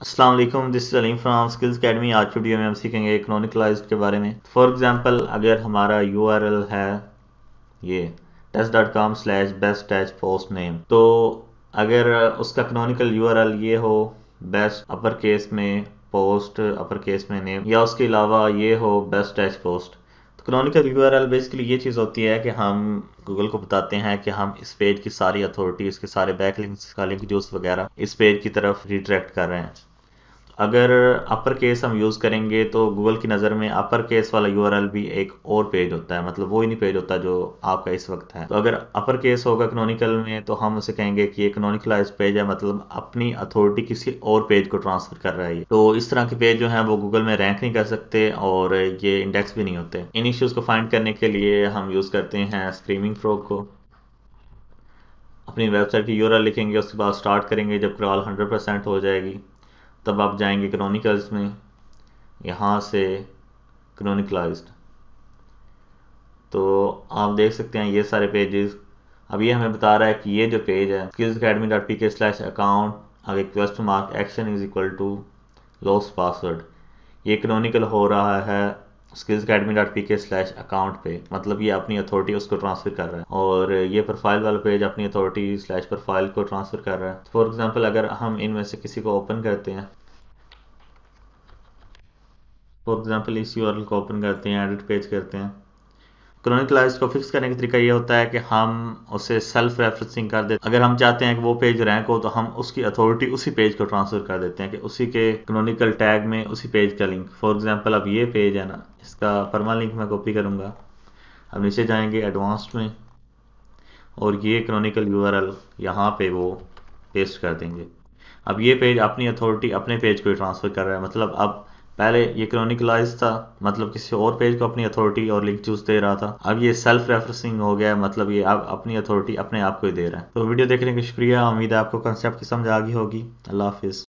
अस्सलाम वालेकुम this Aleem from skills academy आज वीडियो में हम सीखेंगे इकोनॉमिकलाइज के बारे में। फॉर एग्जांपल अगर हमारा यूआरएल है, ये test dot com slash best tech post name तो अगर उसका इकोनॉमिकल यू ये हो बेस्ट अपर केस में पोस्ट अपर केस में नेम या उसके अलावा ये हो बेस्ट टैच पोस्ट तो क्रोनिकल यूआरएल बेसिकली ये चीज़ होती है कि हम गूगल को बताते हैं कि हम इस पेज की सारी अथॉरिटी इसके सारे बैक लिंक्स का लिंक जूस वगैरह, इस पेज की तरफ़ रिट्रैक्ट कर रहे हैं। अगर अपर केस हम यूज़ करेंगे तो गूगल की नज़र में अपर केस वाला यूआरएल भी एक और पेज होता है। मतलब वो ही नहीं पेज होता जो आपका इस वक्त है। तो अगर अपर केस होगा कनोनिकल में तो हम उसे कहेंगे कि ये कनोनिकलाइज पेज है मतलब अपनी अथॉरिटी किसी और पेज को ट्रांसफ़र कर रहा है तो इस तरह के पेज जो है, वो गूगल में रैंक नहीं कर सकते और ये इंडेक्स भी नहीं होते। इन इश्यूज़ को फाइंड करने के लिए हम यूज़ करते हैं स्क्रीमिंग फ्रॉक को। अपनी वेबसाइट की यूरल लिखेंगे, उसके बाद स्टार्ट करेंगे, जब क्रॉल हंड्रेड परसेंट हो जाएगी। तब आप जाएँगे क्रॉनिकल्स में, यहाँ से क्रॉनिकलाइज तो आप देख सकते हैं ये सारे पेजेस अब ये हमें बता रहा है कि ये जो पेज है skills academy dot P K slash account आगे question mark action is equal to lost password ये क्रॉनिकल हो रहा है skills academy dot P K slash account पे मतलब ये अपनी अथॉरिटी उसको ट्रांसफ़र कर रहा है। और ये प्रोफ़ाइल वाला पेज अपनी अथॉरिटी स्लैश प्रोफ़ाइल को ट्रांसफ़र कर रहा है। फॉर एग्जांपल अगर हम इनमें से किसी को ओपन करते हैं फॉर एग्जांपल इस यू को ओपन करते हैं एडिट पेज करते हैं क्रोनिकलाइज को फिक्स करने का तरीका ये होता है कि हम उसे सेल्फ रेफरेंसिंग कर देते अगर हम चाहते हैं कि वो पेज रैंक हो तो हम उसकी अथॉरिटी उसी पेज को ट्रांसफ़र कर देते हैं कि उसी के क्रोनिकल टैग में उसी पेज का लिंक फॉर एग्जांपल अब ये पेज है ना, इसका परमा लिंक मैं कॉपी करूँगा। अब नीचे जाएँगे एडवांस्ड में, और ये क्रोनिकल यू आर यहाँ पे वो पेस्ट कर देंगे। अब ये पेज अपनी अथॉरिटी अपने पेज को ट्रांसफ़र कर रहा है। मतलब अब पहले ये क्रोनिकलाइज था मतलब किसी और पेज को अपनी अथॉरिटी और लिंक चूज़ दे रहा था। अब ये सेल्फ रेफरेंसिंग हो गया मतलब ये आप अपनी अथॉरिटी अपने आप को ही दे रहा है। तो वीडियो देखने का शुक्रिया, उम्मीद है आपको कंसेप्ट की समझ आ गई होगी। अल्लाह हाफिज़।